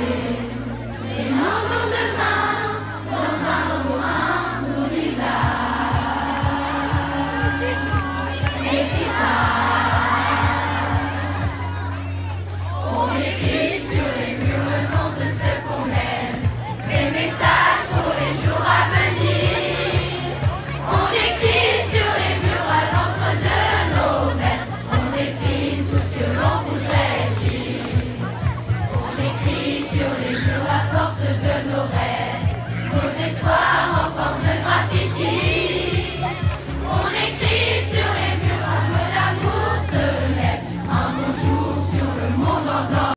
Spirit. this one.